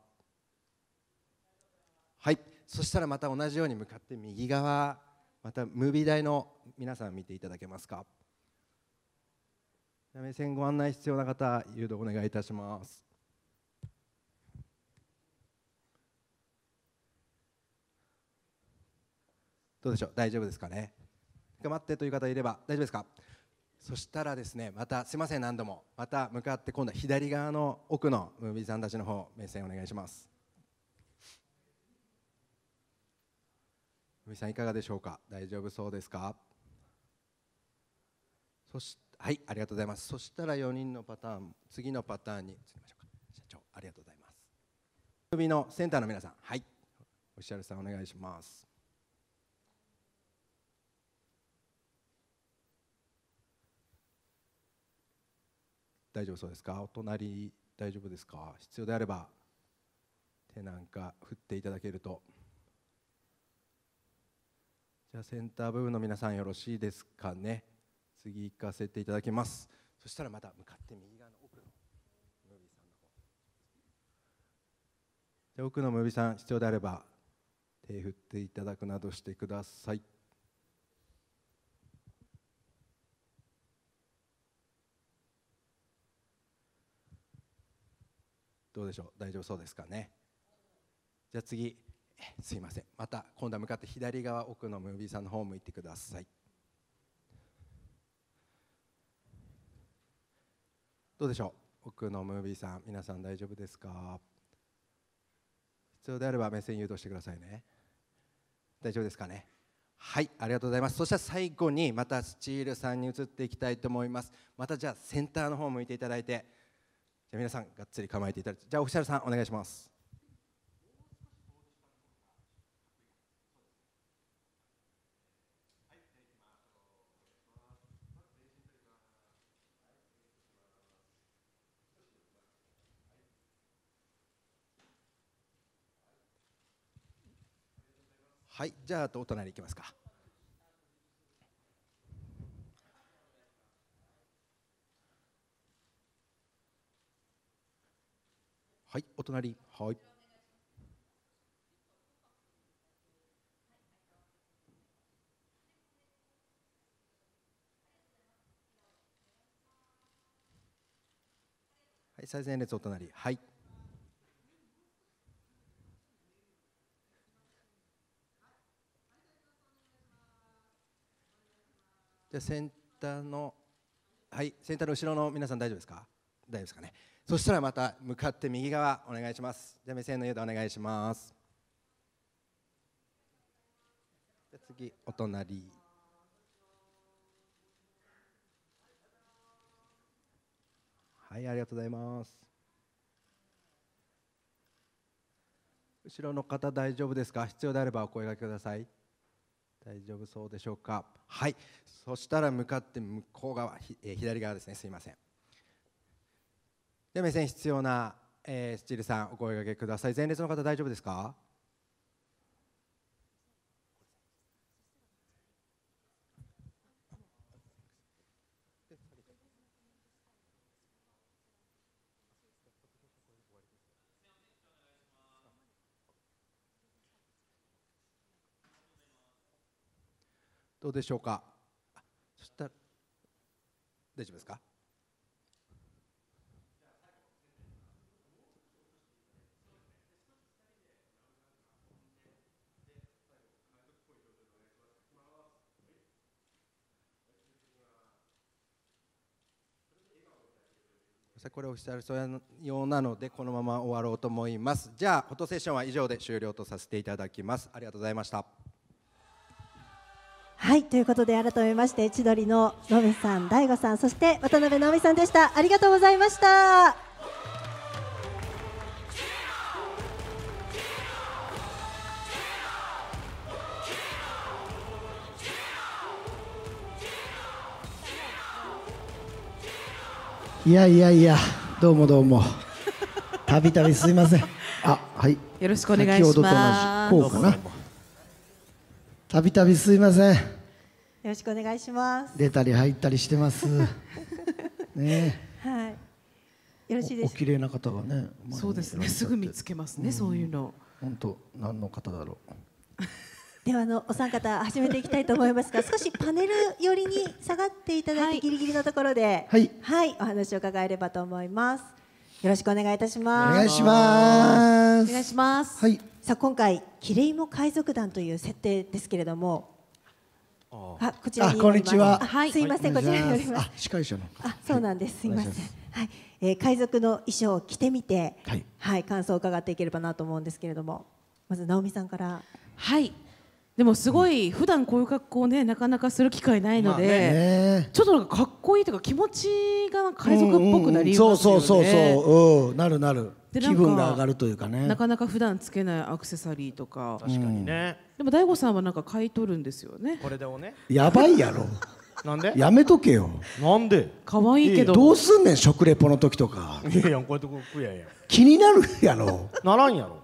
Speaker 5: はい。そしたらまた同じように向かって右側またムービー台の皆さん見ていただけますか？目線ご案内必要な方誘導お願いいたします。どうでしょう？大丈夫ですかね？頑張ってという方いれば大丈夫ですか？そしたらですねまたすいません何度も。また向かって今度は左側の奥のムービーさんたちの方目線お願いします。ムービーさんいかがでしょうか？大丈夫そうですか？そしはいありがとうございます。そしたら4人のパターン次のパターンに移りましょうか。社長ありがとうございます。ムービーのセンターの皆さんはい。オフィシャルさんお願いします。大丈夫そうですか？お隣大丈夫ですか？必要であれば手なんか振っていただけると。じゃあセンター部分の皆さんよろしいですかね？次行かせていただきます。そしたらまた向かって右側の奥のムービーさんの方。じゃ奥のムービーさん必要であれば手振っていただくなどしてください。どうでしょう？大丈夫そうですかね？じゃあ次。すいません。また今度は向かって左側奥のムービーさんの方を向いてください。どうでしょう？奥のムービーさん皆さん大丈夫ですか？必要であれば目線誘導してくださいね。大丈夫ですかね？はいありがとうございます。そしたら最後にまたスチールさんに移っていきたいと思います。またじゃあセンターの方を向いていただいて。ゃあ皆さんがっつり構えていただいてじゃあオフィシャルさんお願いします。はいじゃああとお隣行きますか。はいお隣。はい。はい最前列お隣。はい。じゃあセンターのはいセンターの後ろの皆さん大丈夫ですか？大丈夫ですかね。そしたらまた向かって右側お願いします。じゃあ目線の誘導お願いします。じゃ次お隣。はいありがとうございます。後ろの方大丈夫ですか？必要であればお声掛けください。大丈夫そうでしょうか？はい。そしたら向かって向こう側ひえー左側ですね。すいません。で目線必要な、えースチールさんお声掛けください。前列の方大丈夫ですか？どうでしょうか？そしたら大丈夫ですか？さあこれオフィシャルそう用なのでこのまま終わろうと思いますじゃあフォトセッションは以上で終了とさせていただきますありがとうございました
Speaker 1: はいということで改めまして千鳥の野部さん、大悟さん、そして渡辺直美さんでした。ありがとうございました。
Speaker 2: いやいやいやどうもどうも。たびたびすいません。あはい。
Speaker 3: よろしくお願いします。
Speaker 2: こうかな。たびたびすいません。
Speaker 1: よろしくお願いします。
Speaker 2: 出たり入ったりしてます。ね。
Speaker 1: はい。よろしいですか？
Speaker 2: 綺麗な方がね
Speaker 3: そうですね。すぐ見つけますね、そういうの。
Speaker 2: 本当何の方だろう
Speaker 1: ではあのお三方始めていきたいと思いますが、少しパネル寄りに下がっていただいて、
Speaker 3: はい。
Speaker 1: ギリギリのところで、
Speaker 2: はい。
Speaker 1: お話を伺えればと思います。よろしくお願いいたし
Speaker 2: お
Speaker 1: ます。
Speaker 2: 願いしま
Speaker 3: お願い
Speaker 2: す
Speaker 3: します。
Speaker 2: はい。
Speaker 1: さあ今回キレイモ海賊団という設定ですけれども、あこちらに
Speaker 2: あこんにちは。
Speaker 1: あはい、すいません、こちらにおります。
Speaker 2: あ。司会者の。
Speaker 1: あ、そうなんです。すいません。はい、えー海賊の衣装を着てみて、
Speaker 2: はい
Speaker 1: 感想を伺っていければなと思うんですけれども、まず直美さんから。
Speaker 3: はいでもすごい普段こういう格好ねなかなかする機会ないので、
Speaker 2: ね。
Speaker 3: ちょっとなんかかっこいいというか気持ちが海賊っぽくなりますよね、
Speaker 2: そうそうそうそうう。ん。なるなる。気
Speaker 3: でなんか
Speaker 2: 分が上がるというかね。
Speaker 3: なかなか普段つけないアクセサリーとか。
Speaker 4: 確かにね、
Speaker 3: でも大悟さんはなんか買い取るんですよね。
Speaker 4: これでもね。
Speaker 2: やばいやろ。
Speaker 4: なんで？
Speaker 2: やめとけよ。
Speaker 4: なんで？
Speaker 3: 可愛いけど。
Speaker 2: どうすんねん食レポの時とか。
Speaker 4: いやいやこうやってこう食やんや。
Speaker 2: 気になるやろ。
Speaker 4: ならんやろ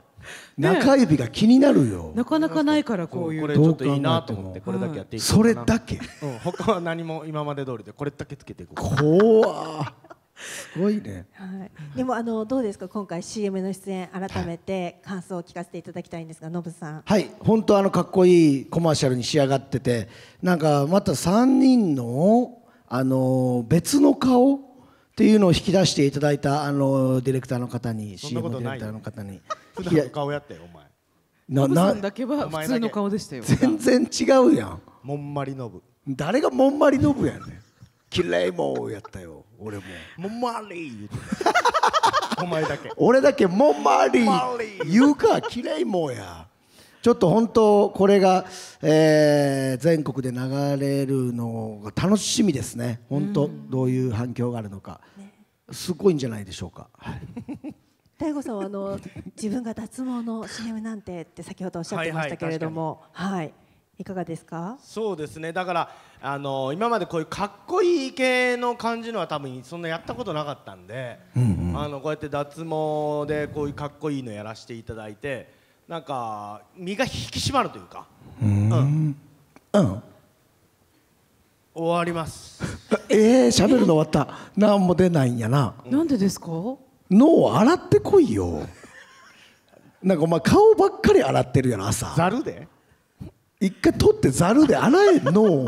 Speaker 2: 中指が気になるよ。
Speaker 3: なかなかないからこういう。
Speaker 4: これちょっといいなと思ってこれだけやっていこう
Speaker 2: そ
Speaker 4: かな。
Speaker 2: れだけ。
Speaker 4: うん他は何も今まで通りでこれだけつけていこう
Speaker 2: 怖すごいね。
Speaker 1: はい、でもあのどうですか？今回 CM の出演改めて感想を聞かせていただきたいんですがノブさん。
Speaker 2: はい。本当あのかっこいいコマーシャルに仕上がっててなんかまた3人のあの別の顔っていうのを引き出していただいたあのディレクターの方に CM ディレクターの方に。
Speaker 4: 普段の顔やったよお前。
Speaker 2: な
Speaker 3: ノブさ
Speaker 2: なん
Speaker 3: だけは普通の顔でしたよ。
Speaker 2: 全然違うやん。
Speaker 4: もんまりのぶ
Speaker 2: 誰がもんまりノブやねん。きれいもんやったよ俺も。
Speaker 4: もんまりお前だけ。
Speaker 2: 俺だけもんまり
Speaker 4: もんまり。
Speaker 2: 言うかきれいもんやちょっと本当これが、えー全国で流れるのが楽しみですね。本当どういう反響があるのか、すごいんじゃないでしょうか、はい。
Speaker 1: 大悟さんはあの自分が脱毛の CM なんてって先ほどおっしゃってましたけれども。はい、い、かがですか？
Speaker 4: そうですね。だからあの今までこういうかっこいい系の感じのは多分そんなやったことなかったんで、あのこうやって脱毛でこういうかっこいいのやらせていただいてなんか身が引き締まるというか。うん。
Speaker 2: うん。
Speaker 4: 終わります。
Speaker 2: えー、喋るの終わった。何も出ないんやな。
Speaker 3: なんでですか？
Speaker 2: 脳を洗ってこいよ。なんかお前顔ばっかり洗ってるやろ朝。
Speaker 4: ざるで。
Speaker 2: 一回取ってざるで洗え脳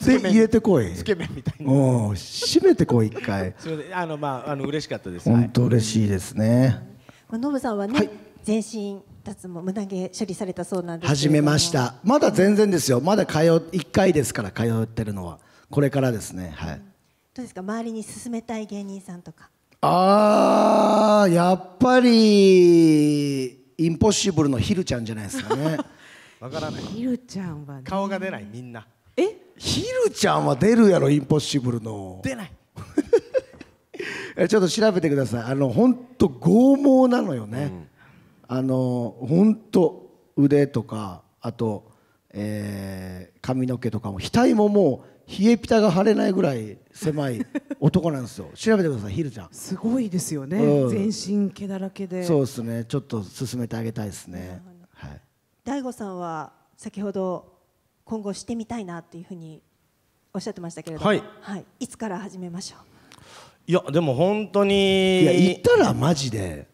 Speaker 2: で入れてこい。
Speaker 4: つけ麺みたいな。
Speaker 2: うん。閉めてこい一回。
Speaker 4: それであのまああの嬉しかったです、は
Speaker 2: 本
Speaker 4: い、
Speaker 2: 当嬉しいですね。
Speaker 1: まあノブさんはね、
Speaker 2: はい。
Speaker 1: 全身脱毛胸毛処理されたそうなんです
Speaker 2: 始めました。まだ全然ですよ。まだ通1回ですから通ってるのは。これからですね。はい。
Speaker 1: どうですか？周りに勧めたい芸人さんとか。
Speaker 2: あーやっぱりインポッシブルのヒルちゃんじゃないですかね。
Speaker 4: わからない。
Speaker 3: ひるちゃんはね。
Speaker 4: 顔が出ないみんな。
Speaker 3: え？
Speaker 2: ヒルちゃんは出るやろインポッシブルの。
Speaker 4: 出ない。
Speaker 2: えちょっと調べてください。あの本当剛毛なのよね、あの本当腕とかあと、えー髪の毛とかも額ももう冷えピタが張れないぐらい狭い 男なんですよ。調べてくださいヒルちゃん。
Speaker 3: すごいですよね、
Speaker 2: うん。
Speaker 3: 全身毛だらけで。
Speaker 2: そうですね。ちょっと進めてあげたいですね。はい。
Speaker 1: 大悟さんは先ほど今後してみたいなっていうふうにおっしゃってましたけれども、
Speaker 4: はい。
Speaker 1: はい、いつから始めましょう？
Speaker 4: いやでも本当に
Speaker 2: いや言ったらマジで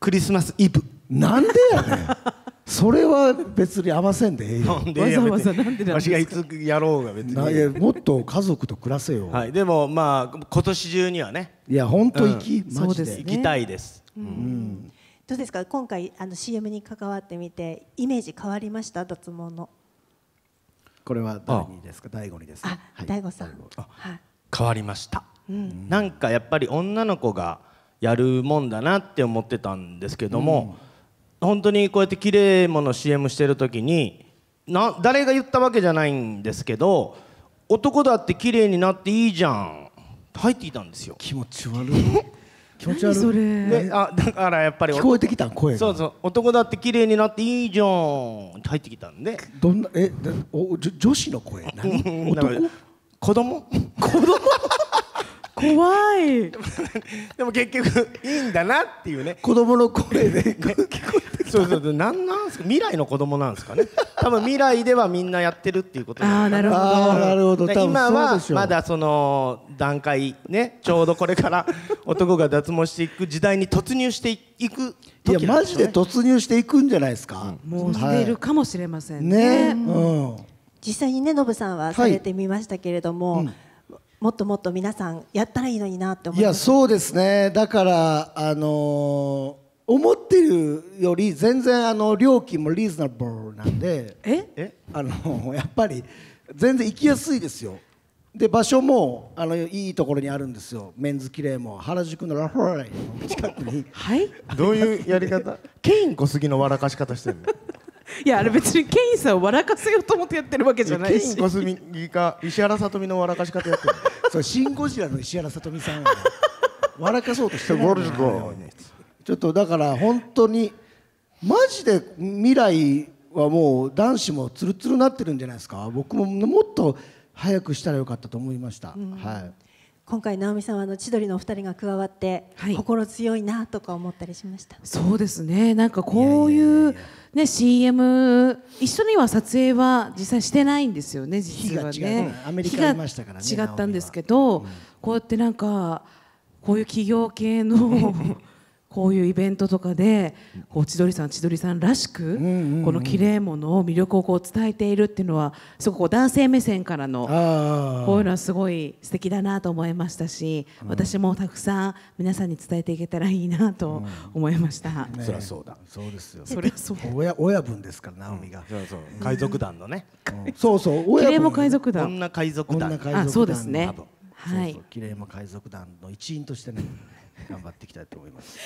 Speaker 4: クリスマスイブ
Speaker 2: なんでやねん。それは別に合わせんでええよ。
Speaker 4: なんで
Speaker 3: わざわざなんで
Speaker 4: わしがいつやろうが別に。
Speaker 2: もっと家族と暮らせよ、
Speaker 4: はいでもまあ今年中にはね。
Speaker 2: いや本当行き、
Speaker 3: うん。
Speaker 2: マジで。
Speaker 3: そうですね。
Speaker 4: 行きたいです。
Speaker 1: どうですか？今回あの CM に関わってみてイメージ変わりました？脱毛の。
Speaker 2: これは誰にですか？大悟にですか？
Speaker 1: あ、大悟さん。はい。
Speaker 4: 変わりました、なんかやっぱり女の子がやるもんだなって思ってたんですけども、本当にこうやって綺麗もの CM してる時にな誰が言ったわけじゃないんですけど男だって綺麗になっていいじゃん。入っていたんですよ。
Speaker 2: 気持ち悪い。気持ち悪い。
Speaker 3: 何それ
Speaker 4: であだからやっぱり
Speaker 2: 聞こえてきたん声が。
Speaker 4: そうそう。男だって綺麗になっていいじゃんって入ってきたんで。
Speaker 2: どんなえでおじょ女子の声？何？
Speaker 4: だから
Speaker 2: 男
Speaker 4: 子供？
Speaker 3: 怖い。
Speaker 4: でも結局いいんだなっていうね。
Speaker 2: 子供の声で。聞こえて
Speaker 4: そうそうそう。なんなんすか？未来の子供なんですかね？多分未来ではみんなやってるっていうこと
Speaker 3: あーなるほど。
Speaker 2: ああなるほど。
Speaker 4: 今はまだその段階ねちょうどこれから 男が脱毛していく時代に突入していく
Speaker 2: いや
Speaker 4: 時なんでしょうね。
Speaker 2: マジで突入していくんじゃないですか、
Speaker 3: もうしているかもしれません
Speaker 2: ね。
Speaker 3: ね。
Speaker 2: うん。
Speaker 1: 実際にねノブさんはされてみましたけれども、もっともっと皆さんやったらいいのになって思
Speaker 2: い
Speaker 1: います。
Speaker 2: やそうですね。だからあのー思ってるより全然あの料金もリーズナブルなんで
Speaker 3: え？
Speaker 4: え？
Speaker 2: あのやっぱり全然行きやすいですよ。で場所もあのいいところにあるんですよ。メンズキレイも原宿のラフォーレイの近くに。
Speaker 3: はい。
Speaker 4: どういうやり方？ケイン小杉の笑かし方してるの？
Speaker 3: いやあれ別にケインさんを笑かせようと思ってやってるわけじゃないし。
Speaker 4: ケイン小杉か石原さとみの笑かし方やってる
Speaker 2: それシン・ゴジラの石原さとみさんが笑かそうとしてるちょっとだから本当にマジで未来はもう男子もツルツルになってるんじゃないですか。僕ももっと早くしたらよかったと思いました、はい
Speaker 1: 今回直美さんはあの千鳥のお二人が加わって、
Speaker 3: はい。
Speaker 1: 心強いなとか思ったりしました？
Speaker 3: そうですね。なんかこういうね CM 一緒には撮影は実際してないんですよね実は
Speaker 2: 日が違う。
Speaker 3: ね
Speaker 2: ねアメリカにいましたからね
Speaker 3: 日が違ったんですけど、こうやってなんかこういう企業系の こういうイベントとかでこう千鳥さん千鳥さんらしくこの綺麗ものを魅力をこう伝えているっていうのはすごく男性目線からの
Speaker 2: あ
Speaker 3: こういうのはすごい素敵だなと思いましたし、私もたくさん皆さんに伝えていけたらいいなと思いました。
Speaker 2: あ、ね。
Speaker 4: そりゃそうだ。
Speaker 2: そうですよ。
Speaker 3: それはそう。
Speaker 2: 親親分ですから直美が、
Speaker 4: そうそう。海賊団のね。
Speaker 2: うん。そうそう。
Speaker 3: 綺麗も海賊団。
Speaker 4: 女海賊団。
Speaker 2: 女海賊団。
Speaker 3: あ、そうですね。はい。
Speaker 2: そうそう。綺麗も海賊団の一員としてね頑張っていきたいと思います。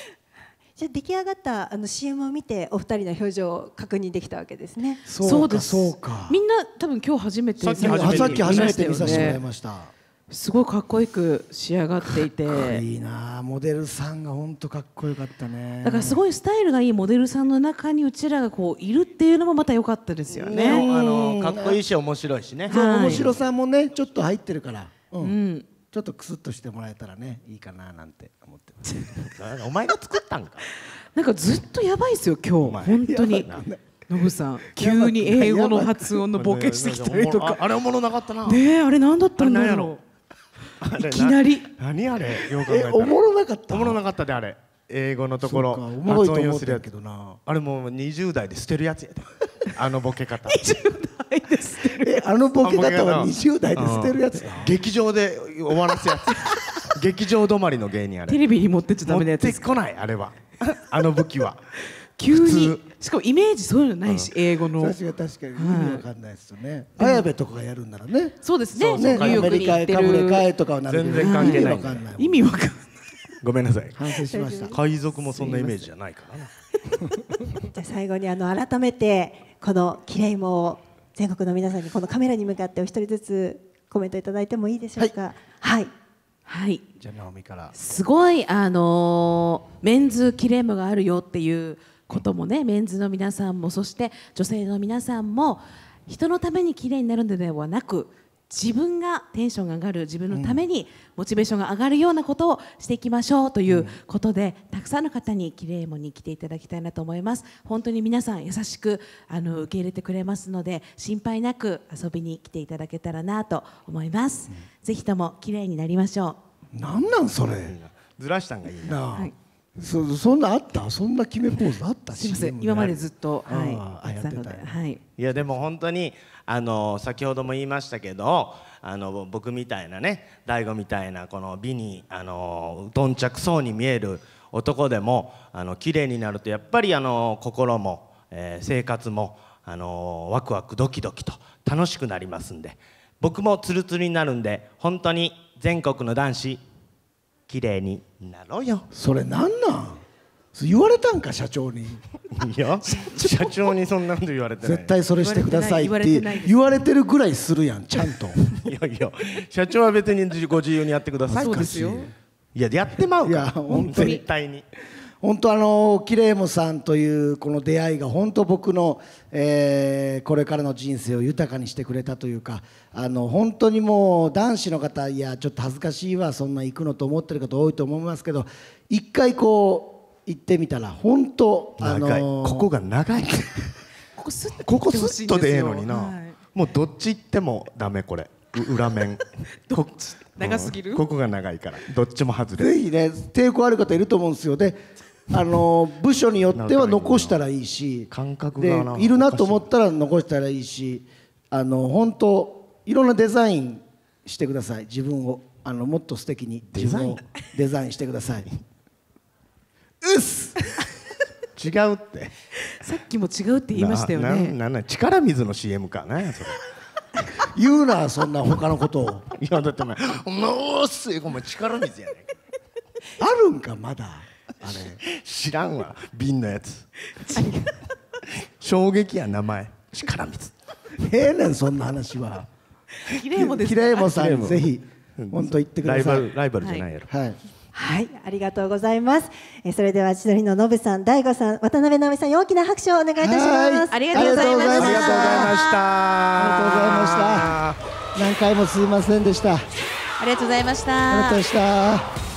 Speaker 1: じゃあ出来上がったあの CM を見てお二人の表情を確認できたわけですね。
Speaker 2: そうか
Speaker 3: です。
Speaker 2: そうか。
Speaker 3: みんな多分今日初めて
Speaker 4: さっき初めて
Speaker 2: あさっき初めて見させてもらい
Speaker 3: ね
Speaker 2: ました。
Speaker 3: すごいかっこよく仕上がっていて。
Speaker 2: いいな。あモデルさんが本当かっこよかったね。
Speaker 3: だからすごいスタイルがいいモデルさんの中にうちらがこういるっていうのもまた良かったですよね。
Speaker 4: あのかっこいいし面白いしね。
Speaker 3: はい。
Speaker 2: 面白さもねちょっと入ってるから、うん。
Speaker 3: うん。
Speaker 2: ちょっとクスッとしてもらえたらねいいかななんて思ってます。
Speaker 4: お前が作ったんか。
Speaker 3: なんかずっとやばいですよ今日。本当に。ノブさん急に英語の発音のボケしてきたりとか。
Speaker 4: ああれおもろなかったな。
Speaker 3: ねえあれ何だったんだろ
Speaker 4: あれ何やろあれ
Speaker 3: いきなり
Speaker 4: 何あれ？よく考えたら。
Speaker 2: えおもろなかった？
Speaker 4: おもろなかったであれ英語のところ
Speaker 2: そうかおもろいと思ってる
Speaker 4: 発音要するやつ
Speaker 2: けどな。
Speaker 4: あれもう20代で捨てるやつやで あのボケ方。
Speaker 3: はいです
Speaker 2: えあのボケ方は
Speaker 4: あボケ
Speaker 2: 20代で捨てるやつだ
Speaker 4: 劇場で終わらすやつ。劇場止まりの芸人あれ。
Speaker 3: テレビに持ってっちゃダ
Speaker 4: 持って
Speaker 3: メなやつです。か
Speaker 4: こないあれは。あの武器は。
Speaker 3: 急に。
Speaker 4: 普
Speaker 3: しかもイメージそういうのないし英語の。
Speaker 2: 確かに確かに。意味わかんないですよね。綾部とかがやるんならね。
Speaker 3: そうですね。
Speaker 2: そうね。
Speaker 3: ニューヨークに行って
Speaker 2: アメリカへかぶれ
Speaker 3: る
Speaker 2: 替えとかはなるけど。
Speaker 4: 全然関係ない
Speaker 2: 意味わかんない
Speaker 4: ごめんなさい。
Speaker 2: 反省しました。
Speaker 4: 海賊もそんなイメージじゃないからな。
Speaker 1: じゃあ最後にあの改めてこの綺麗もを全国の皆さんにこのカメラに向かってお一人ずつコメントいただいてもいいでしょうか？はい。
Speaker 3: はい。
Speaker 2: じゃあ直美から。
Speaker 3: すごいあのーメンズキレームがあるよっていうこともねメンズの皆さんもそして女性の皆さんも人のために綺麗になるのではなく自分がテンションが上がる自分のためにモチベーションが上がるようなことをしていきましょうということで、たくさんの方に綺麗もに来ていただきたいなと思います。本当に皆さん優しくあの受け入れてくれますので心配なく遊びに来ていただけたらなと思います、ぜひとも綺麗になりましょう。
Speaker 2: なんなんそれ。
Speaker 4: ずらしたんがいいな。
Speaker 3: はい
Speaker 2: そそんなあった？そんな決めポーズあった？
Speaker 3: すいません。今までずっとはい
Speaker 2: あ
Speaker 3: やってたのではい。
Speaker 4: いやでも本当にあの先ほども言いましたけどあの僕みたいなね大悟みたいなこの美にあの頓着そうに見える男でもあの綺麗になるとやっぱりあの心も、えー生活もあのワクワクドキドキと楽しくなりますんで僕もツルツルになるんで本当に全国の男子綺麗になろうよ。
Speaker 2: それなんなん？言われたんか社長に。
Speaker 4: いや社長にそんなこと言われてない。
Speaker 2: 絶対それしてくださいっ
Speaker 3: 言われ
Speaker 2: て言われてるぐらいするやんちゃんと。
Speaker 4: いやいや社長は別にご自由にやってください。
Speaker 3: そうですよ。
Speaker 4: いややってまうから。
Speaker 2: 本当に。
Speaker 4: 絶対に
Speaker 2: 本当あのキレイモさんというこの出会いが本当僕の、えーこれからの人生を豊かにしてくれたというかあの本当にもう男子の方いやちょっと恥ずかしいわそんな行くのと思ってる方多いと思いますけど一回こう行ってみたら本当あの
Speaker 4: ここが長い。
Speaker 3: ここスッと
Speaker 4: ここ
Speaker 3: 切っ
Speaker 4: と
Speaker 3: で
Speaker 4: ええのにな、
Speaker 3: はい。
Speaker 4: もうどっち行ってもダメこれ。う裏面。こ
Speaker 3: 長すぎる？
Speaker 4: うんここが長いから。どっちも外れ。
Speaker 2: ぜひね抵抗ある方いると思うんですよ。であの部署によっては残したらいいし
Speaker 4: 感覚
Speaker 2: で
Speaker 4: がない。
Speaker 2: るなと思ったら残したらいいしあの本当いろんなデザインしてください。自分をあのもっと素敵に
Speaker 4: デザイン？
Speaker 2: デザインしてください。うっす！
Speaker 4: 違うって。
Speaker 3: さっきも違うって言いましたよ
Speaker 4: な
Speaker 3: ね
Speaker 4: なな力水の CM かなそれ。
Speaker 2: 言うなそんな他のことを。
Speaker 4: いやだってお前もうすお前力水やねん
Speaker 2: あるんかまだあれ。
Speaker 4: 知らんわ瓶のやつ。衝撃や名前。力水
Speaker 2: ええねんそんな話は。
Speaker 3: 綺麗もです
Speaker 2: きれいもさんぜひ本当言ってください。
Speaker 4: バルライバルじゃないやろ、
Speaker 2: はい。
Speaker 1: はい、ありがとうございます。えーそれでは千鳥のノブさん、大悟さん、渡辺直美さんに大きな拍手をお願いいたします。
Speaker 2: はい。ありがとうございました
Speaker 4: ありがとうございました。
Speaker 2: ありがとうございました何回もすいませんでした。あ
Speaker 3: ありがとうございました。
Speaker 2: りがとうございました